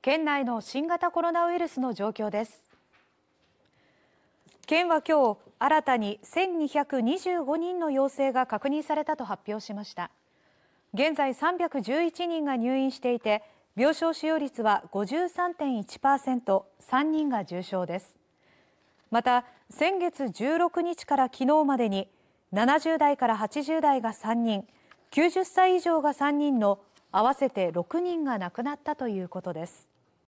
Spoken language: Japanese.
県内の新型コロナウイルスの状況です。県は今日新たに1225人の陽性が確認されたと発表しました。現在311人が入院していて病床使用率は 53.1%3 人が重症です。また先月16日から昨日までに70代から80代が3人90歳以上が3人の合わせて6人が亡くなったということです。